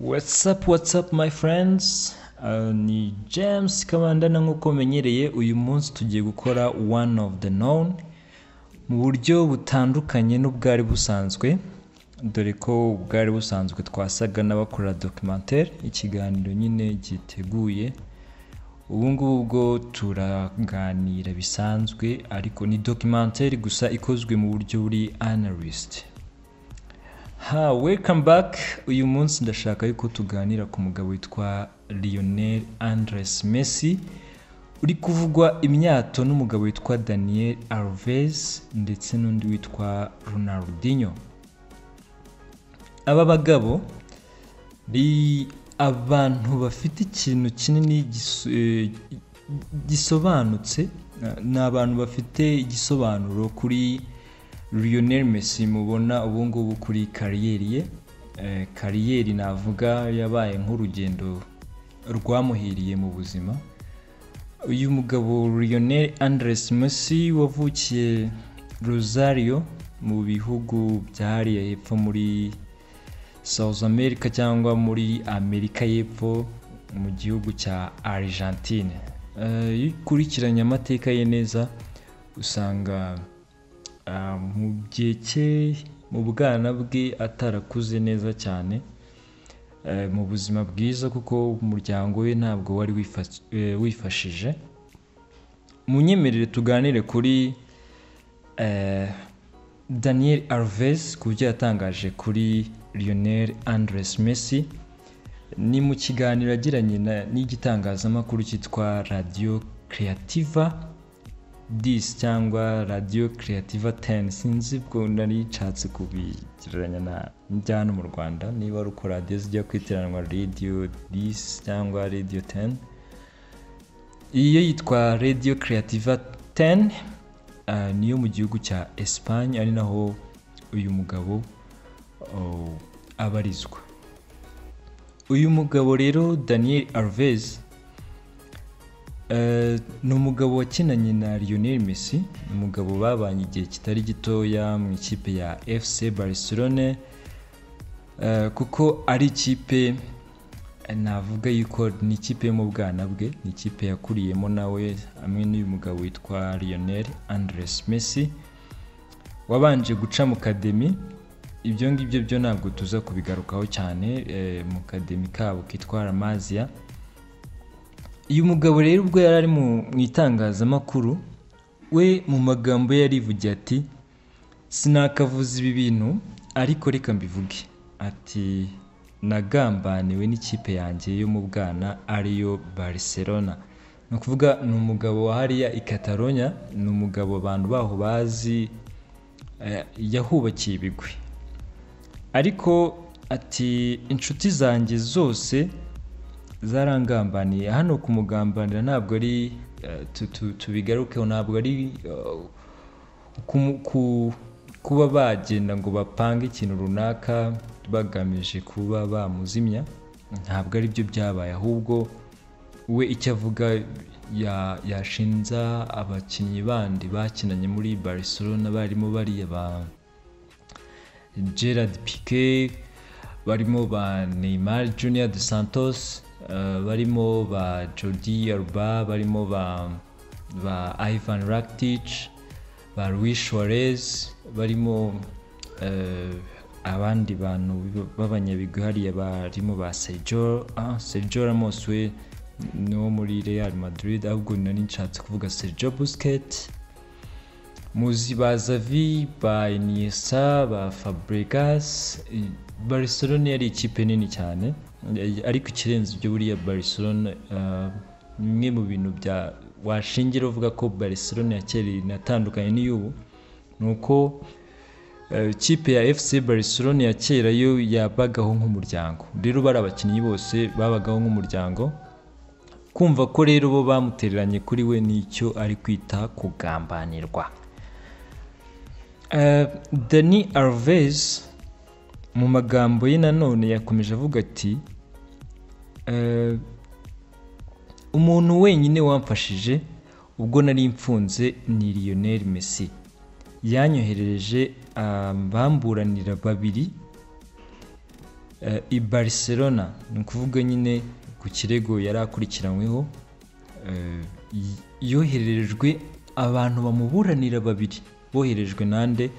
What's up, what's up my friends? Uh, ni James Kabandana nk'uko menyereye uyu munsi tugiye gukora one of the known mu buryo butandukanye n'ubwari busanzwe. Dore ko ubwari busanzwe twasaga n'abakora documentaire. Ikiganiro nyine giteguye. Ubu ngubu bwo turaganira bisanzwe ariko ni documentaire gusa ikozwe mu buryo buri analyst. Ha welcome back. Uyu munsi ndashaka yuko tuganira ku mugabo witwa Lionel Andres Messi. Uri kuvugwa imyato n'umugabo witwa Daniel Alves ndetse n'undi witwa Ronaldinho. Aba bagabo ni abantu bafite ikintu kinini eh, gisobanutse ni abantu bafite igisobanuro kuri Lionel Messi mubona ubu ngubu kuri kariyeri ye. Eh, kariyeri navuga yabaye nk'urugendo rwamuhiriye mu buzima. Uyu mugabo Lionel Andres Messi wavukiye Rosario mu bihugu byahariye hepfo muri South America cyangwa muri Amerika y'Epfo mu gihugu cya Argentine Eh, iyo ukurikiranye amateka ye neza usanga mu gihe cye mu bwana bwe atarakuze neza cyane eh, mu buzima bwiza kuko umuryango we ntabwo wari eh, wifashije. Munyemerere tuganire kuri eh, Daniel Alves ku byo yatangaje kuri Lionel Andres Messi ni mu kiganiro yagiranye n'igitangazamakuru cyitwa Radio Creativa 10 cyangwa Radio Creativa 10 sinzi ubwo nari nshatse kubigereranya na njyana mu Rwanda. Niba ari uko radiyo zijya kwitiranwa Radio 10 cyangwa Radio 10 iyo yitwa Radio Creativa 10 uh, niyo mu gihugu cya Espagne ari naho uyu mugabo oh, abarizwa. Uyu mugabo rero Daniel eh, ni umugabo wakinanye na Lionel Messi umugabo babanye igihe kitari gitoya mu ikipe ya FC Barcelone. Eh, kuko ari ikipe eh, navuga yuko ni ikipe yo mu bwana bwe ni ikipe yakuriyemo nawe hamwe n'uyu mugabo witwa Lionel Andres Messi. Wabanje guca mu kademi ibyo ngibyo byo ntabwo tuza kubigarukaho cyane eh, mu kademi kabo kitwa Ramazia. Uyu mugabo rero ubwo yari ari mu itangazamakuru we mu magambo ye yarivugiye ati sinakavuza ibi bintu ariko reka mbivuge. Ati nagambaniwe n'ikipe yanjye yo mu bwana ariyo Barcelona. Ni ukuvuga ni umugabo wa hariya i Catalonia ni umugabo abantu baho bazi eh, yahubakiye ibigwi. Ariko ati inshuti zanjye zose zarangambaniye. Hano kumugambanira ntabwo ari eh, tu- tu- tubigarukeho ntabwo ari eh, kuba bagenda ngo bapange ikintu runaka bagamije kuba bamuzimya ntabwo ari byo byabaye. Ahubwo we icyo avuga ya- yashinza abakinnyi bandi bakinanye muri Barcelona barimo bariya ba Gerard Piqué barimo ba Neymar Junior dos Santos barimo ba Jordi Alba barimo ba Ivan Rakitic ba Luis Suarez. Barimo eh, abandi bantu b'abanyabigwi hariya barimo ba Sergio ah, Sergio Ramos we ni wo muri Real Madrid ahubwo nari nshatse kuvuga Sergio Busquets. Muzi ba Xavi ba Iniesta ba Fabregas. Eh, Barcelona yari ikipe nini cyane. eh, ariko ikirenze ibyo buriya Barcelona eh, bimwe mu bintu bya washingira uvuga ko Barcelona ya kera inatandukanye n'iy'ubu ni uko eh, ikipe ya FC Barcelona ya kera yo yabagaho nk'umuryango. Rero bari abakinnyi bose babagaho nk'umuryango. Kumva ko rero bo bamutereranye kuri we ni cyo ari kwita kugambanirwa. Eh, Dani Alves mu magambo ye nanone yakomeje avuga ati eh, umuntu wenyine wamfashije ubwo nari mfunze ni Lionel Messi. Yanyoherereje abamburanira babiri eh, i barcelona. Ni ukuvuga nyine ku kirego yari akurikiranyweho eh, yohererejwe abantu bamuburanira babiri boherejwe nande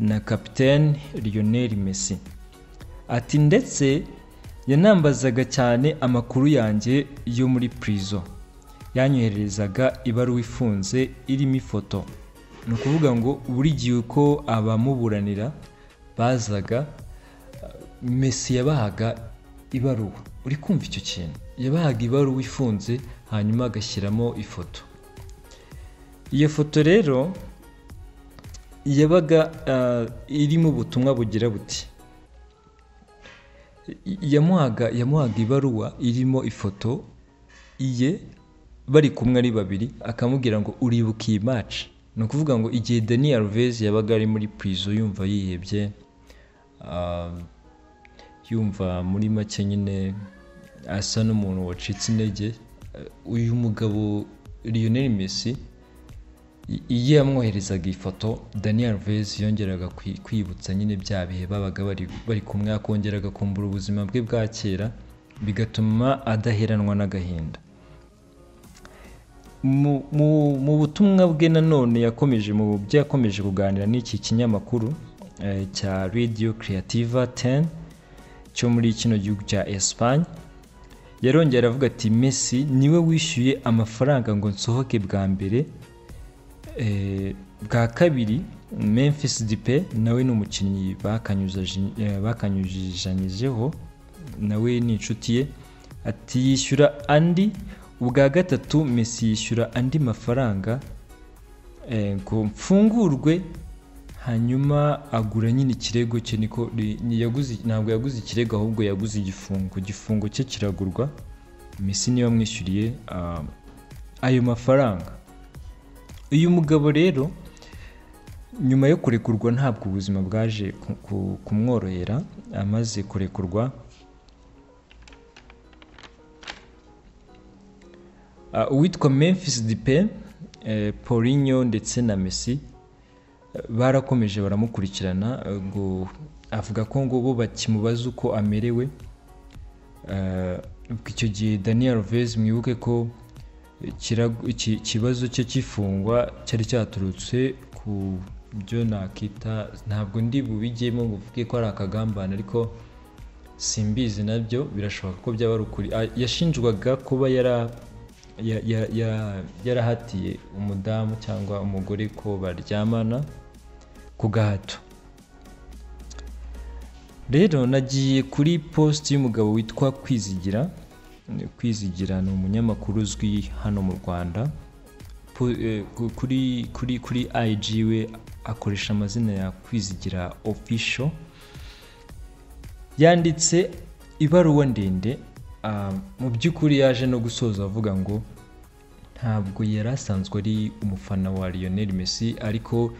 na kapitene lionel messi. Ati ndetse yanambazaga cyane amakuru yanjye yo muri prison. Yanyohererezaga ibaruwa ifunze irimo ifoto. Ni ukuvuga ngo buri gihe uko abamuburanira bazaga Messi yabahaga ibaruwa. Uri kumva icyo kintu? Yabahaga ibaruwa ifunze hanyuma agashyiramo ifoto. Iyo foto rero yabaga ah, irimo ubutumwa bugira buti yamuhaga yamuhaga ibaruwa irimo ifoto iye bari kumwe ari babiri akamubwira ngo uribuka iyi match ni ukuvuga ngo igihe Dani Alves yabaga ari muri prison yumva yihebye ah, yumva muri make nyine asa n'umuntu wacitse intege. Eh, uyu mugabo Lionel Messi iyo yamwoherezaga ifoto Dani Alves yongeraga kwi- kwibutsa nyine bya bihe babaga bari, kumwe akongera agakumbura ubuzima bwe bwa kera bigatuma adaheranwa n'agahinda. Mu, butumwa bwe nanone yakomeje mu byo yakomeje kuganira n'iki kinyamakuru eh, cya Radio Creativa 10 cyo muri kino gihugu cya Espagne yarongera aravuga ati Messi ni we wishyuye amafaranga ngo nsohoke bwa mbere bwa kabiri Memphis Depay nawe ni umukinnyi bakanyuzaji- eh, bakanyujijanyijeho nawe ni inshuti ye. Ati yishyura andi. Ubwa gatatu Messi yishyura andi mafaranga eh, ngo mfungurwe hanyuma agura nyine ikirego cye. Niko ntabwo yaguze ikirego ahubwo yaguze igifungo. Igifungo cye kiragurwa. Messi ni we wamwishyuriye ah, ayo mafaranga. Uyu mugabo rero nyuma yo kurekurwa ntabwo ubuzima bwaje ku- ku- kumworohera amaze kurekurwa Ah, uwitwa Memphis Depay eh, Paulinho ndetse na Messi eh, barakomeje baramukurikirana eh, ngo avuga ko ngo bo bakimubaza uko amerewe. Icyo gihe Daniel Alves mwibuke ko iki- ikibazo cye cy'ifungwa cyari cyaturutse ku byo nakita. Ntabwo ndi bubijyemo ngo uvuge ko ari akagambane ariko simbizi na byo. Birashoboka ko byaba ari ukuri. Yashinjwaga kuba yara ya- ya- ya- yarahatiye umudamu cyangwa umugore ko baryamana ku gahato. Rero nagiye kuri post y'umugabo witwa kwizigira. Kwizigira ni umunyamakuru uzwi hano mu rwanda. Eh, ku- kuri kuri kuri IG we akoresha amazina ya kwizigira official. Yanditse ibaruwa ndende ah, mu by'ukuri yaje no gusoza avuga ngo ntabwo yari asanzwe ari umufana wa Lionel Messi. Ariko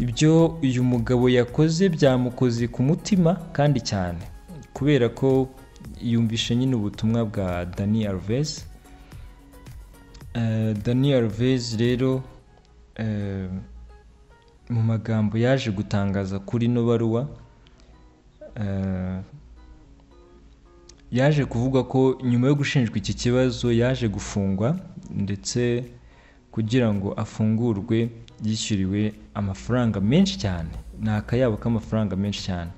ibyo uyu mugabo yakoze byamukoze ku mutima kandi cyane. Kubera ko yumvishe nyine ubutumwa bwa Dani Alves. Eh, Dani Alves rero eh, mu magambo yaje gutangaza kuri ino baruwa eh, yaje kuvuga ko nyuma yo gushinjwa iki kibazo yaje gufungwa ndetse kugira ngo afungurwe yishyuriwe amafaranga menshi cyane. Ni akayabo k'amafaranga menshi cyane.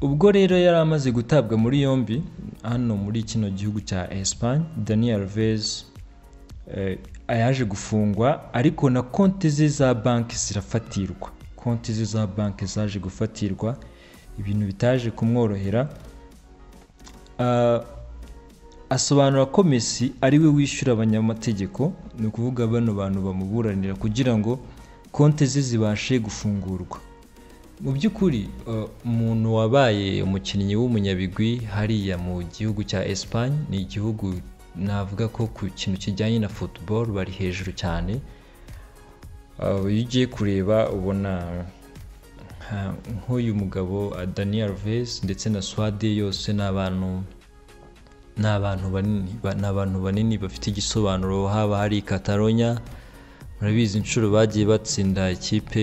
Ubwo rero yari amaze gutabwa muri yombi hano muri kino gihugu cya Espagne Dani Alves eh, yaje gufungwa ariko na konti ze za banki zirafatirwa. Konti ze za banki zaje gufatirwa ibintu bitaje kumworohera. Ah, asobanura ko Messi ari we wishyura abanyamategeko ni ukuvuga bano bantu bamuburanira kugira ngo konti ze zibashe gufungurwa. Mu by'ukuri uh, umuntu wabaye umukinnyi w'umunyabigwi hariya mu gihugu cya Espagne ni igihugu navuga ko ku kintu kijyanye na football bari hejuru cyane. Uh, iyo ugiye kureba ubona nka- nk'uyu mugabo uh, Dani Alves ndetse na Suade yose ni abantu ni abantu banini ba- ni abantu banini bafite igisobanuro haba hari Catalonia murabizi inshuro bagiye batsinda ikipe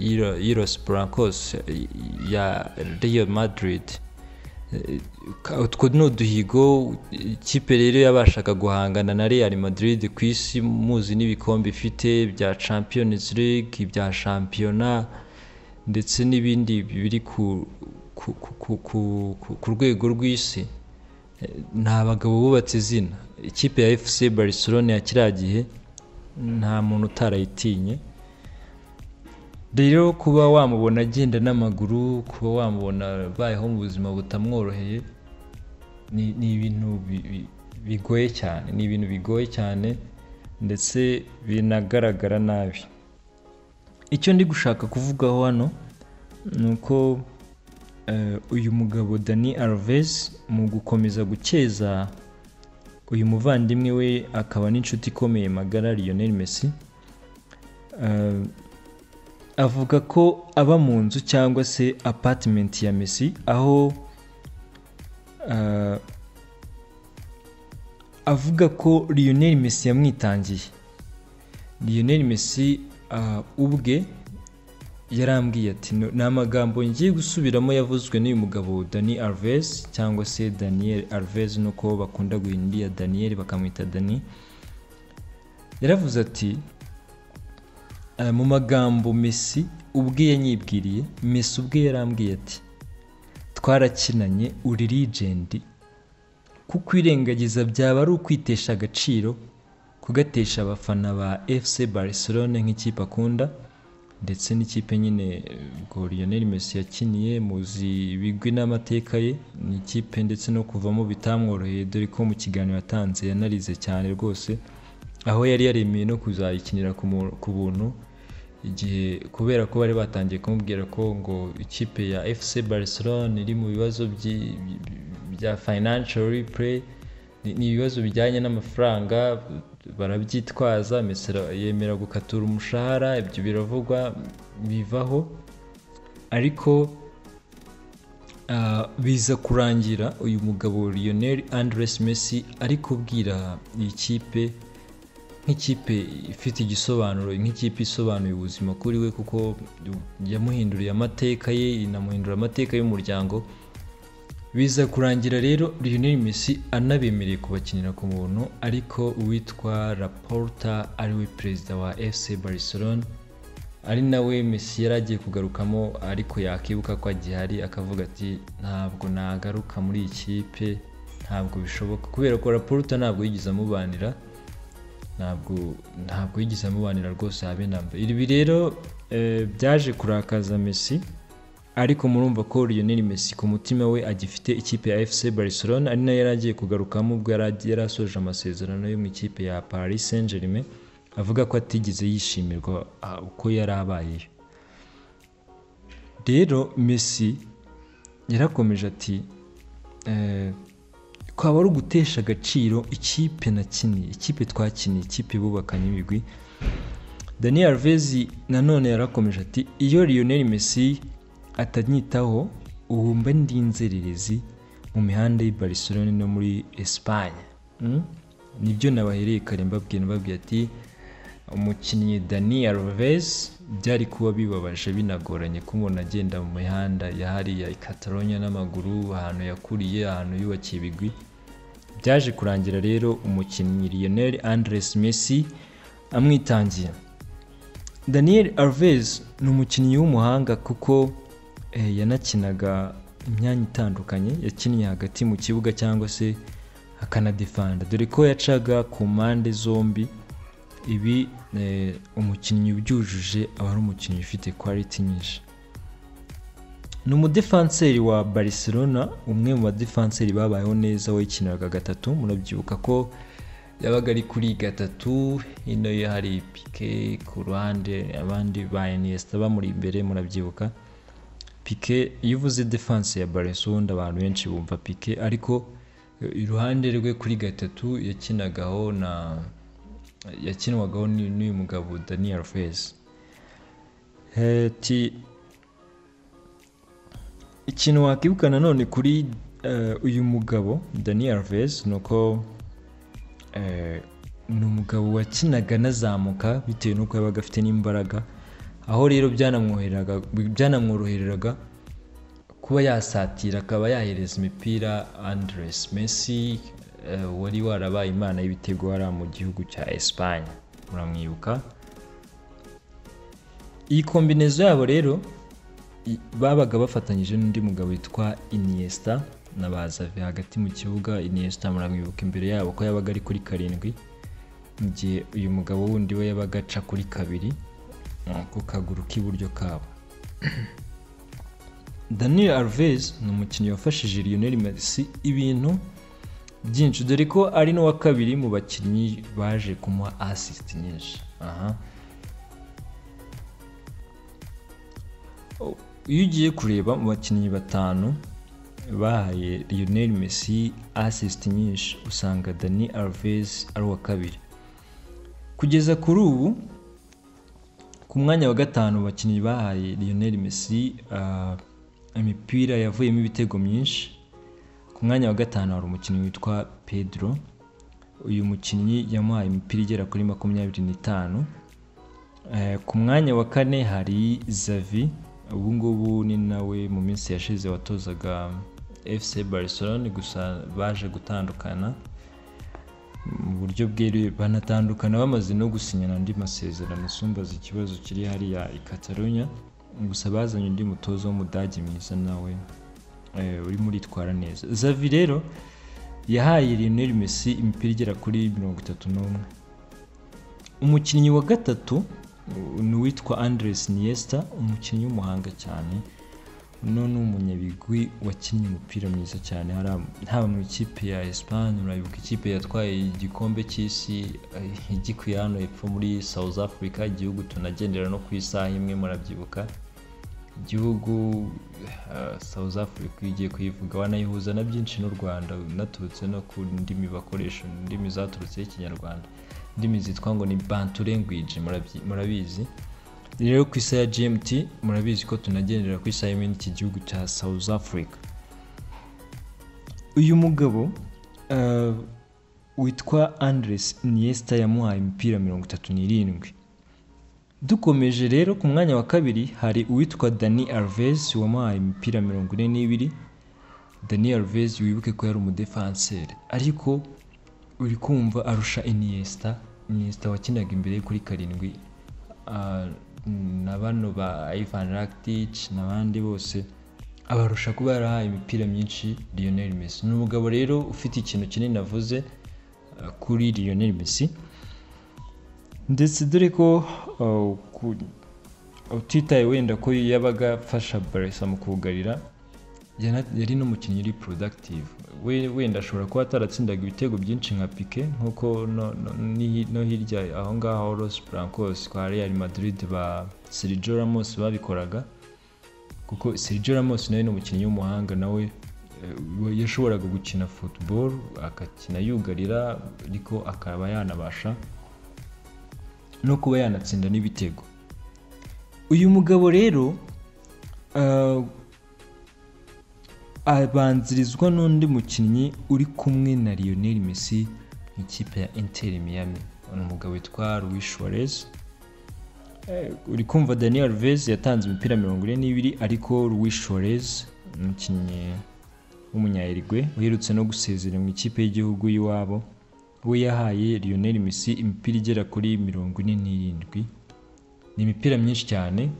y'Iro- y'Iros Blancos ya Real Madrid. Utwo ni uduhigo ikipe rero yabashaga guhangana na Real Madrid ku isi muzi n'ibikombe ifite bya Champions League ibya shampiyona ndetse n'ibindi biri ku, rwego rw'isi. Ni abagabo bubatse izina. Ikipe ya FC Barcelona ya kiriya gihe nta muntu utarayitinye rero kuba wamubona agenda n'amaguru kuba wamubona abayeho mu buzima butamworoheye ni, ibintu bi- bi- bigoye cyane ni ibintu bigoye cyane ndetse binagaragara nabi. Icyo ndi gushaka kuvugaho hano ni uko eh, uyu mugabo Dani Alves mu gukomeza gukeza uyu muvandimwe we akaba n'inshuti ikomeye magara Lionel Messi. Eh, avuga ko aba mu nzu cyangwa se apartment ya Messi aho eh, avuga ko Lionel Messi yamwitangiye. Lionel Messi ah, ubwe yarambwiye ati "No- ni amagambo ngiye gusubiramo yavuzwe n'uyu mugabo Dani Alves cyangwa se Daniel Alves nuko bakunda guhindura Daniel bakamwita Dani. Yaravuze ati "Ah, mu magambo Messi ubwe yanyibwiriye Messi ubwe yarambwiye ati twarakinanye uri legend kukwirengagiza byaba ari ukwitesha agaciro kugatesha abafana ba FC Barcelona nk'ikipe akunda ndetse n'ikipe nyine ubwo Lionel Messi yakiniye muzi ibigwi n'amateka ye ni ikipe ndetse no kuvamo bitamworoheye dore ko mu kiganiro yatanze yanarize cyane rwose aho yari yaremeye no kuzayikinira ku buntu igihe kubera ko bari batangiye kumubwira ko ngo ikipe ya FC Barcelona iri mu bibazo bya financial replay ni ni ibibazo bijyanye n'amafaranga barabyitwaza Messi ara- yemera gukatura umushahara ibyo biravugwa bivaho. Ariko ah, biza kurangira uyu mugabo Lionel Andres Messi ari kubwira iyi kipe nk'ikipe ifite igisobanuro nk'ikipe isobanuye ubuzima kuri we kuko yamuhinduriye amateka ye inamuhindura amateka y'umuryango. Biza kurangira rero Lionel Messi anabemereye kubakinira ku muntu ariko uwitwa Laporta ari we perezida wa FC Barcelona ari nawe Messi yari agiye kugarukamo ariko yakibuka ko agihari akavuga ati ntabwo nagaruka muri iyi kipe ntabwo bishoboka. Kubera ko Laporta ntabwo yigeze amubanira ntabwo ntabwo yigeze amubanira rwose habe na mba ibi rero eh, byaje kurakaza Messi. Ariko murumva ko Lionel Messi ku mutima we agifite ikipe ya FC Barcelona ari na yo yari agiye kugarukamo ubwo yari asoje amasezerano yo mu ikipe ya Paris Saint-Germain avuga ko atigeze yishimirwa uko yari abayeyo. Rero Messi yarakomeje ati eh, kwaba ari ugutesha agaciro ikipe nakiniye ikipe twakiniye ikipe bubakanye ibigwi Daniel Alves nanone yarakomeje ati iyo Lionel Messi atanyitaho ubu mba ndi mu mihanda y'i Barcelona no muri Espagne. Mm? ni byo nabahereye kare mbabwira mbabwira ati umukinnyi Dani Alves byari kuba bibabaje binagoranye kumubona agenda mu mihanda ya hariya i Catalonia n'amaguru ahantu yakuriye ahantu yubakiye ibigwi. Byaje kurangira rero umukinnyi Lionel Andres Messi amwitangiye Daniel Alves ni umukinnyi w'umuhanga kuko yanakinaga imyanya itandukanye yakinnye hagati mu kibuga cyangwa se akanadefanda. Dore ko yacaga ku mpande zombi ibi eh, umukinnyi ubyujuje aba ari umukinnyi ufite quality nyinshi. Ni umudefanseri wa Barcelona umwe mu badefanseri babayeho neza wayikiniraga gatatu. Murabyibuka ko yabaga ari kuri gatatu hino ye hari pike ku ruhande abandi ba Iniesta bamuri imbere murabyibuka. Pike iyo uvuze defense ya Barcelona abantu benshi bumva pike ariko eh, iruhande rwe kuri gatatu yakinagaho na yakinwagaho n'uyu mugabo Daniel Alves. Ikintu wakibuka nanone kuri eh, uyu mugabo Daniel Alves ni uko eh, ni umugabo wakinaga anazamuka bitewe n'uko yabaga afite n'imbaraga aho rero byanamworoheraga kuba yasatira akaba yahereza imipira Andres Messi eh, wari warabaye imana y'ibitego hariya mu gihugu cya Espagne. Muramwibuka iyi kombinezo yabo rero babaga bafatanyije n'undi mugabo witwa Iniesta na Bazavi hagati mu kibuga. Iniesta muramwibuka imbere yabo ko yabaga ari kuri karindwi mu gihe uyu mugabo wundi we yabaga aca kuri kabiri. Ku kaguru k'iburyo kabo. Daniel Alves ni umukinnyi wafashije Lionel Messi ibintu byinshi dore ko ari n'uwa kabiri mu bakinnyi baje kumuha assist nyinshi. Aha. Iyo ugiye kureba mu bakinnyi batanu bahaye Lionel Messi assist nyinshi usanga Dani Alves ari uwa kabiri. Kugeza kuri ubu ku mwanya wa gatanu bakinnyi bahaye Lionel Messi ah, imipira yavuyemo ibitego myinshi. Ku mwanya wa gatanu hari umukinnyi witwa Pedro. Uyu mukinnyi yamuhaye imipira igera kuri makumyabiri n'itanu. Eh, ku mwanya wa kane hari Xavi. Ubu ngubu ni nawe mu minsi yashize watozaga FC Barcelona gusa baje gutandukana. Mu buryo bweruye banatandukana bamaze no gusinyana andi masezerano isumbaza ikibazo kiri hariya i Catalonia gusa bazanye undi mutoza w'umudage mwiza nawe eh, urimo uritwara neza. Xavi rero yahaye Lionel Messi imipira igera kuri mirongo itatu n'umwe. Umukinnyi wa gatatu uh, ni uwitwa Andres Iniesta umukinnyi w'umuhanga cyane. Uno ni umunyabigwi wakinnye umupira mwiza cyane. Haba mu ikipe ya Espagne urabibuka ikipe yatwaye igikombe cy'isi eh, igikuye hano epfo muri South Africa igihugu tunagendera no ku isaha imwe murabyibuka. Igihugu eh, South Africa iyo ugiye kuyivuga wanayihuza na byinshi n'u Rwanda unaturutse no ku ndimi bakoresha indimi zaturutseho ikinyarwanda. Indimi zitwa ngo ni Bantu language murabizi? Rero ku isaha ya GMT murabizi ko tunagendera ku isaha imwe n'iki gihugu cya South Africa. Uyu mugabo eh, witwa Andres Iniesta yamuhaye imipira mirongo itatu n'irindwi. Dukomeje rero ku mwanya wa kabiri hari uwitwa Dani Alves wamuhaye imipira mirongo ine n'ibiri. Dani Alves wibuke ko yari umudefanseri ariko uri kumva arusha Iniesta. Iniesta wakinaga imbere kuri karindwi ah, na bano ba Ivan Rakitic n'abandi bose abarusha kuba yarahaye imipira myinshi Lionel Messi. Ni umugabo rero ufite ikintu kinini avuze ah, kuri Lionel Messi. Ndetse dore ko uh, utitaye wenda ko yabaga afasha Barca mu kugarira yari n'umukinnyi uri productive. Wenda ashobora kuba ataratsindaga ibitego byinshi nka Pique nk'uko no, hirya aho ngaho Los Blancos kwa Real Madrid ba Sergio Ramos babikoraga kuko Sergio Ramos nawe ni umukinnyi w'umuhanga nawe eh, yashoboraga gukina football agakina yugarira ariko akaba yanabasha no kuba yanatsinda n'ibitego. Uyu mugabo rero uh, abanzirizwa n'undi mukinnyi uri kumwe na Lionel Messi mu ikipe ya Inter Miami. Umugabo witwa Luis Suarez. Eh, uri kumva Daniel Alves yatanze imipira mirongo ine n'ibiri ariko Luis Suarez umukinnyi w'umunyayirigwe uherutse no gusezera mu ikipe y'igihugu y'iwabo we yahaye Lionel Messi imipira igera kuri mirongo ine n'irindwi. Ni imipira myinshi cyane.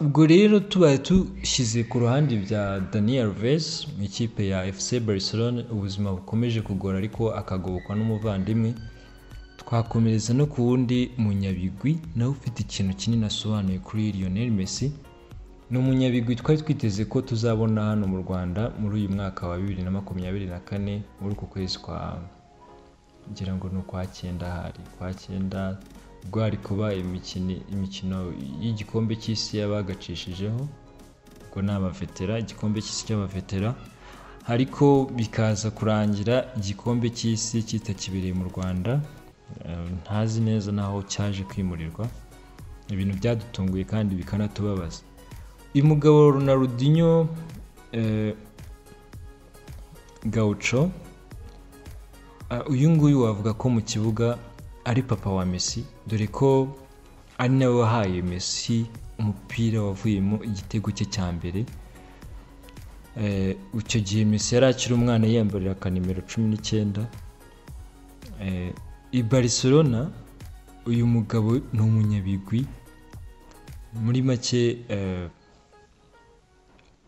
Ubwo rero tubaye dushyize ku ruhande bya Dani Alves mu ikipe ya FC Barcelona ubuzima bukomeje kugora ariko akagobokwa n'umuvandimwe. Twakomereza no ku wundi munyabigwi nawe ufite ikintu kinini asobanuye kuri Lionel Messi. Ni umunyabigwi twari twiteze ko tuzabona hano mu Rwanda muri uyu mwaka wa bibiri na makumyabiri na kane muri uku kwezi kwa ngira ngo ni ukwa cyenda hari kwa cyenda ubwo hari kuba imikino y'igikombe cy'isi y'abagacishijeho ubwo ni abavetera igikombe cy'isi cy'abavetera ariko bikaza kurangira igikombe cy'isi kitakibereye mu Rwanda Eh, ntazi neza n'aho cyaje kwimurirwa ibintu byadutunguye kandi bikanatubabaza. Uyu mugabo Ronaldinho eh, Gaucho Ah, uyu nguyu wavuga ko mu kibuga ari papa wa Messi. Dore ko ari nawe wahaye Messi umupira wavuyemo igitego cye cya mbere. Eh, icyo gihe Messi yari akiri umwana yiyambarira akanimero cumi n'icyenda. Eh, i Barcelona uyu mugabo ni umunyabigwi. Muri make eh,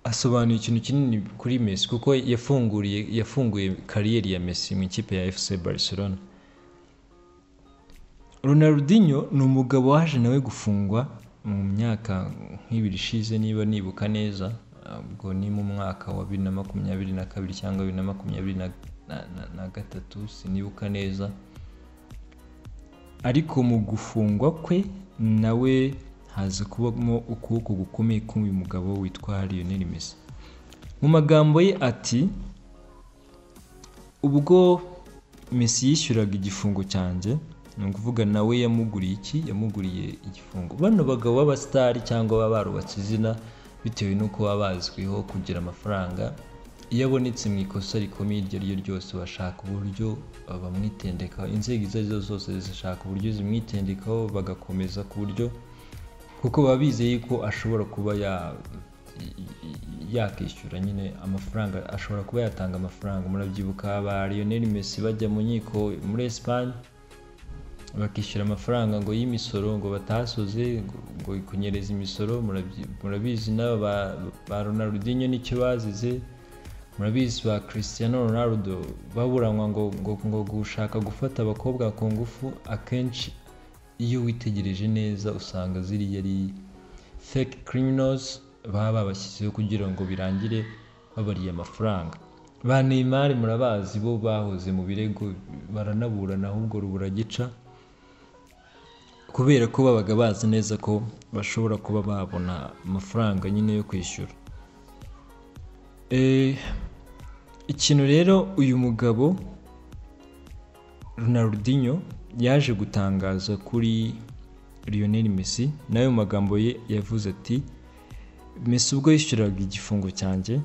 asobanuye ikintu kinini kuri Messi kuko yafunguriye yafunguye kariyeri ya Messi mu ikipe ya FC Barcelona. Ronaldinho ni umugabo waje nawe gufungwa mu myaka nk'ibiri ishize. Niba nibuka neza ubwo ni mu mwaka wa bibiri na makumyabiri na kabiri cyangwa bibiri na makumyabiri na, gatatu sinibuka neza. Ariko mu gufungwa kwe nawe haza kubamo ukuboko gukomeye k'uyu mugabo witwa Lionel Messi. Mu magambo ye ati ubwo Messi yishyuraga igifungo cyanjye ni ukuvuga nawe yamuguriye iki? Yamuguriye igifungo. Bano bagabo b'abasitari cyangwa baba barubatse izina bitewe n'uko baba bazwiho kugira amafaranga iyo abonetse mu ikosa rikomeye iryo ari ryo ryose bashaka uburyo bamwitendekaho. Inzego izo ari zo zose zishaka uburyo zimwitendekaho bagakomeza ku buryo kuko baba bizeye ko ashobora kuba ya yakishyura nyine amafaranga ashobora kuba yatanga amafaranga. Murabyibuka ba Lionel Messi bajya mu nkiko muri Espagne bakishyura amafaranga ngo y'imisoro ngo batasoze ngo, kunyereza imisoro murabizi n'aba ba- Ronaldinho ni cyo bazize? Murabizi ba Cristiano Ronaldo baburanywa ngo, ngo, gushaka gufata abakobwa ku ngufu akenshi iyo witegereje neza usanga ziriya ari fake criminals baba babashyizeho kugira ngo birangire babariye amafaranga. Ba Neymar murabazi bo bahoze mu birego baranaburana ahubwo rubura gica. Kubera ko babaga bazi neza ko bashobora kuba babona amafaranga nyine yo kwishyura. Eh, ikintu rero uyu mugabo Ronaldinho yaje gutangaza kuri Lionel Messi na yo mu magambo ye yavuze ati Messi ubwo yishyuraga igifungo cyanjye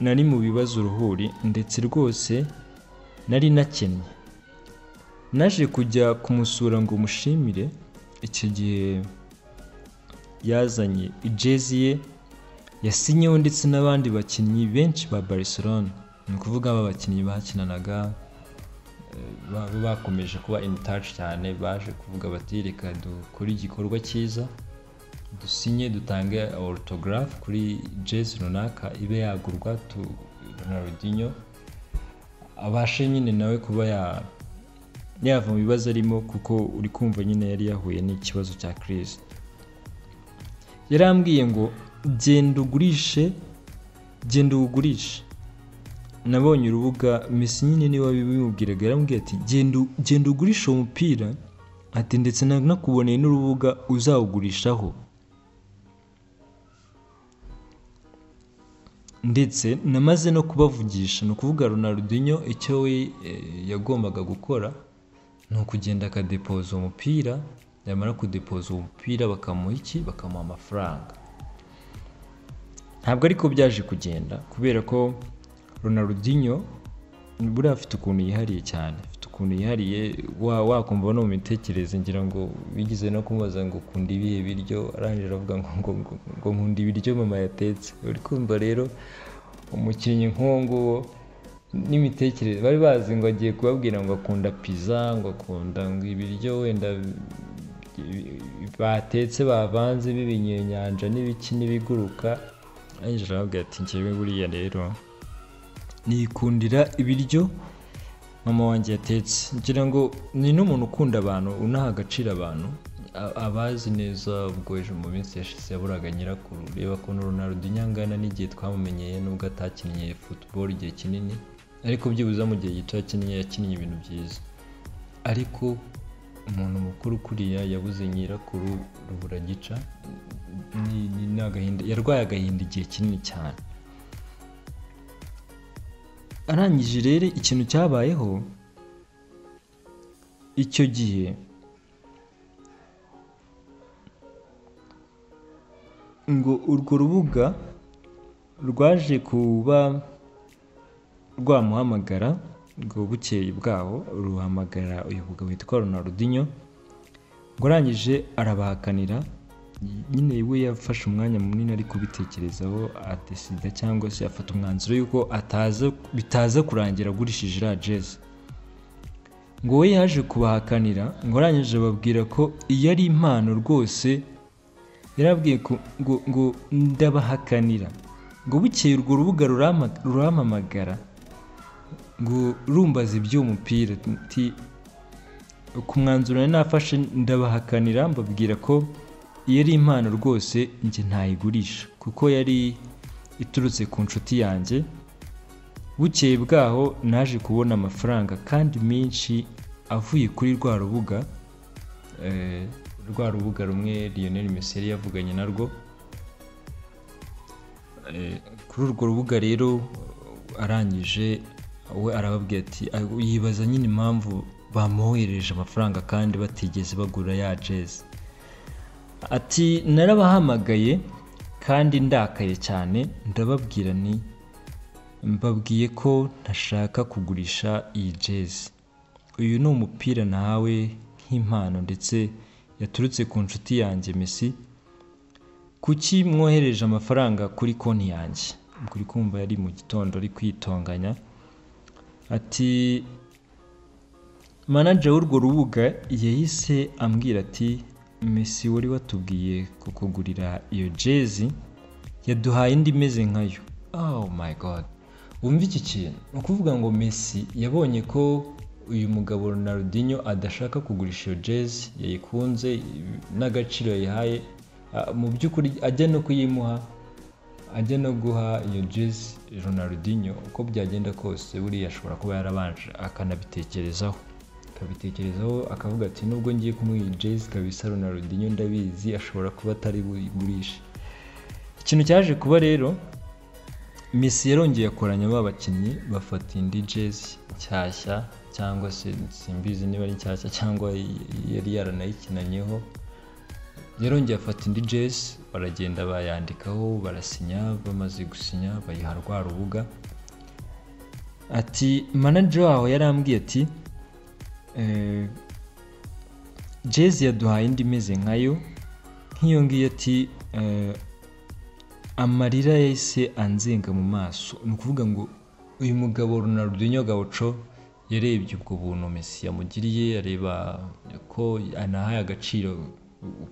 nari mu bibazo uruhuri ndetse rwose nari nakennye. Naje kujya kumusura ngo mushimire icyo gihe yazanye ijezi ye yasinyeho ndetse n'abandi bakinnyi benshi ba Barcelona. Ni ukuvuga aba bakinnyi bakinanaga eh, ba- bakomeje kuba in touch cyane baje kuvuga bati reka dukore igikorwa cyiza dusinye dutange autograph kuri jezi runaka ibe yagurwa tu Ronaldinho abashe nyine nawe kuba ya yava mu bibazo arimo kuko uri kumva nyine yari yahuye n'ikibazo cya crise yarambwiye ngo genda ugurishe genda uwugurishe nabonye urubuga Messi nyine ni we wabimubwiraga yarambwiye ati genda ugurishe uwo mupira. Ati ndetse nakuboneye n'urubuga uzawugurishaho. Ndetse namaze no kubavugisha ni ukuvuga Ronaldinho icyo we eh, yagombaga gukora ni ukugenda akadepoza umupira yamara kudepoza uwo mupira bakamuha iki? Bakamuha amafaranga. Ntabwo ariko byaje kugenda kubera ko Ronaldinho buriya afite ukuntu yihariye cyane. Afite ukuntu yihariye wa wakumva no mu mitekerereze ngira ngo bigize no kumubaza ngo ukunda ibihe biryo? Arangije aravuga ngo, ngo nkunda ibiryo mama yatetse. Uri kumva rero umukinnyi nk'uwo nguwo n'imitekerereze. Bari bazi ngo agiye kubabwira ngo akunda pizza ngo akunda ngo ibiryo wenda batetse bavanze b'ibinyenyanja n'ibiki n'ibiguruka. Arangije arababwira ati njyewe buriya rero nikundira ibiryo mama wanjye yatetse. Ngira ngo ni n'umuntu ukunda abantu unaha agaciro abantu. Abazi neza ubwo ejo mu minsi yashize yaburaga nyirakuru. Reba ukuntu Ronaldinho angana n'igihe twamumenyeye nubwo atakinnye football igihe kinini. Ariko byibuze mu gihe gito yakinnye yakinnye ibintu byiza. Ariko umuntu mukuru kuriya yabuze nyirakuru rubura gica ni, agahinda yarwaye agahinda igihe kinini cyane. Arangije rero ikintu cyabayeho icyo gihe ngo urwo rubuga rwaje kuba rwamuhamagara ngo bukeye bwaho ruhamagara uyu mugabo witwa Ronaldinho. Ngo arangije arabahakanira nyine we yafashe umwanya munini ari kubitekerezaho adesida cyangwa se afata umwanzuro y'uko ataza bitaza kurangira agurishije iriya jezi ngo we yaje kubahakanira ngo arangije ababwira ko iyo ari impano rwose yarabwiye ngo ndabahakanira. Ngo bukeye urwo rubuga rurama- rurampamagara ngo rumbaza iby'uwo mupira nti ku mwanzuro nari nafashe ndabahakanira mbabwira ko iyo ari impano rwose njye ntayigurisha kuko yari iturutse ku nshuti yanjye. Bukeye bwaho naje kubona amafaranga kandi menshi avuye kuri rwa rubuga eh, rwa rubuga rumwe Lionel Messi yari yavuganye narwo. Eh, kuri urwo rubuga rero arangije we arababwira ati "Ah, yibaza nyine impamvu bamwohereje amafaranga kandi batigeze bagura ya jezi. Ati narabahamagaye kandi ndakaye cyane ndababwira ni mbabwiye ko ntashaka kugurisha iyi jezi. Uyu ni umupira nahawe nk'impano ndetse yaturutse ku nshuti yanjye Messi. Kuki mwohereje amafaranga kuri konti yanjye? Kuri kumva yari mu gitondo ari kwitonganya. Ati manager w'urwo rubuga yahise ambwira ati Messi wari watubwiye kukugurira iyo jezi yaduhaye indi imeze nkayo oh my god. Wumva iki kintu? Ni ukuvuga ngo Messi yabonye ko uyu mugabo Ronaldinho adashaka kugurisha iyo jezi yayikunze n'agaciro yayihaye. Mu by'ukuri ajya no kuyimuha ajya no guha iyo jezi Ronaldinho uko byagenda kose buriya ashobora kuba yarabanje akanabitekerezaho. Akabitekerezaho akavuga ati nubwo ngiye kumuha iyi jezi kabisa Ronaldinho ndabizi ashobora kuba atari buyigurishe ikintu cyaje kuba rero Messi yarongeye akoranya ba bakinnyi bafata indi jezi nshyashya cyangwa se simbizi niba ari nshyashya cyangwa yari yaranayikinanyeho. Yarongeye afata indi jezi baragenda bayandikaho barasinya bamaze gusinya bayiha rwa rubuga ati manager waho yarambwiye ati "Eh, jezi yaduhaye indi imeze nkayo. Nk'iyo ngiyo ati "Eh, amarira yahise anzenga mu maso. Ni ukuvuga ngo uyu mugabo Ronaldinho Gaucho yarebye ubwo buntu Messi yamugiriye areba ko anahaye agaciro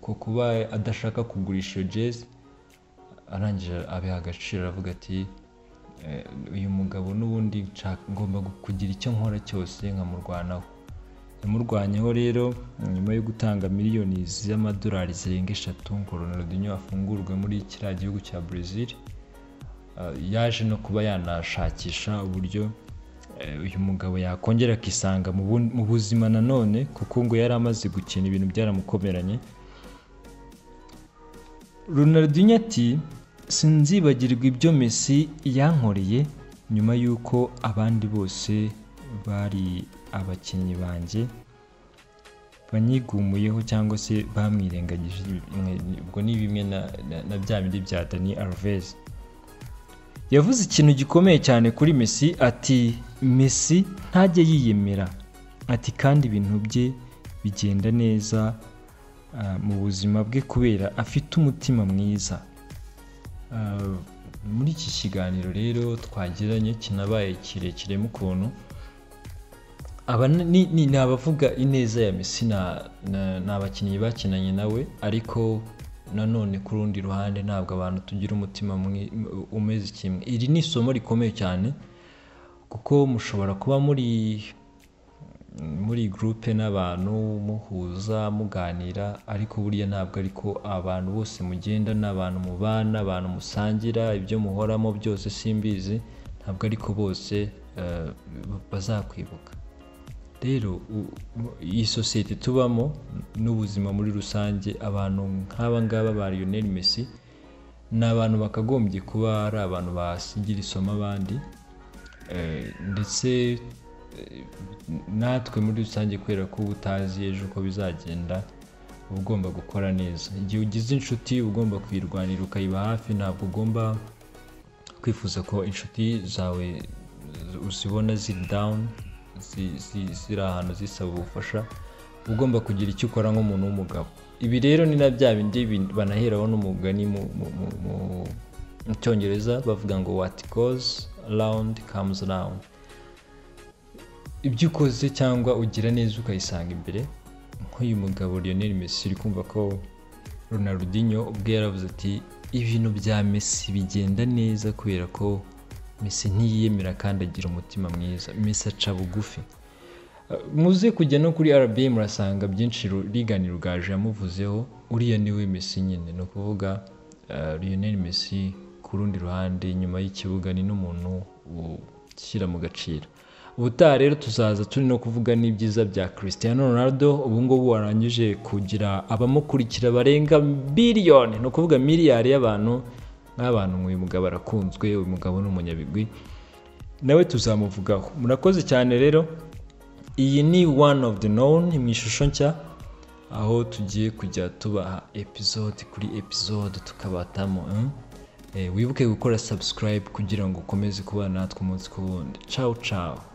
ko kuba adashaka kugurisha iyo jezi arangije abiha agaciro aravuga ati "Eh, uyu mugabo n'ubundi ngomba kugira icyo nkora cyose nkamurwanaho. Yamurwanyeho rero nyuma yo gutanga miliyoni z'amadolari zirenga eshatu ngo Ronaldinho afungurwe muri kiriya gihugu cya Brazil Uh, yaje no kuba yanashakisha uburyo eh, uyu mugabo yakongera akisanga mu buzima nanone kuko ngo yari amaze gukina ibintu byaramukomeranye Ronaldinho ati sinzibagirwa ibyo Messi yankoreye nyuma y'uko abandi bose bari abakinnyi banjye banyigumuyeho cyangwa se bamwirengagije. Ubwo ni bimwe na, bya bindi bya Dani Alves. Yavuze ikintu gikomeye cyane kuri Messi ati Messi ntajye yiyemera. Ati kandi ibintu bye bigenda neza mu buzima bwe kubera afite umutima mwiza. Ah, muri iki kiganiro rero twagiranye kinabaye kirekire mu kuntu aba ni, abavuga ineza ya na, ni abakinnyi bakinanye nawe ariko nanone ku rundi ruhande ntabwo abantu tugira umutima umeze kimwe. Iri ni isomo rikomeye cyane kuko mushobora kuba muri muri gurupe n'abantu muhuza muganira ariko buriya ntabwo ariko abantu bose mugenda n'abantu mubana abantu musangira ibyo muhoramo byose simbizi ntabwo ariko bose eh, bazakwibuka. Rero iyi sosiyete tubamo n'ubuzima muri rusange abantu nk'aba ngaba ba Lionel Messi ni abantu bakagombye kuba ari abantu basigira isomo abandi Eh, ndetse natwe muri rusange kubera ko uba utazi ejo uko bizagenda uba ugomba gukora neza. Igihe ugize inshuti uba ugomba kuyirwanira ukayiba hafi ntabwo ugomba kwifuza ko inshuti zawe uzibona ziri dawuni zi- zi- ziri ahantu zisaba ubufasha uba ugomba kugira icyo ukora nk'umuntu w'umugabo. Ibi rero ni na bya bindi bin- banaheraho n'umugani mu, cyongereza bavuga ngo what goes around comes around ibyo ukoze cyangwa ugira neza ukayisanga imbere nk'uyu mugabo Lionel Messi uri kumva ko Ronaldinho ubwe yaravuze ati ibintu bya Messi bigenda neza kubera ko Messi ntiyiyemera kandi agira umutima mwiza. Messi aca bugufi. Muze kujya no kuri RBA murasanga byinshi Rigani Rugaju yamuvuzeho uriya ni we Messi nyine. Ni ukuvuga uh, Lionel Messi ku rundi ruhande nyuma y'ikibuga ni n'umuntu ushyira mu gaciro. Ubutaha rero tuzaza turi no kuvuga n'ibyiza bya Cristiano Ronaldo ubu ngubu warangije kugira abamukurikira barenga biliyoni ni ukuvuga miliyari y'abantu nk'abantu nk'uyu mugabo arakunzwe uyu mugabo ni umunyabigwi nawe tuzamuvugaho. Murakoze cyane rero iyi ni one of the known mu ishusho nshya aho tugiye kujya tubaha episode kuri episode tukabatamo mm? eh, wibuke gukora subscribe kugira ngo ukomeze kubana natwe umunsi ku wundi. Ciao ciao.